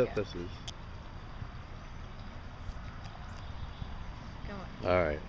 antithesis. All right.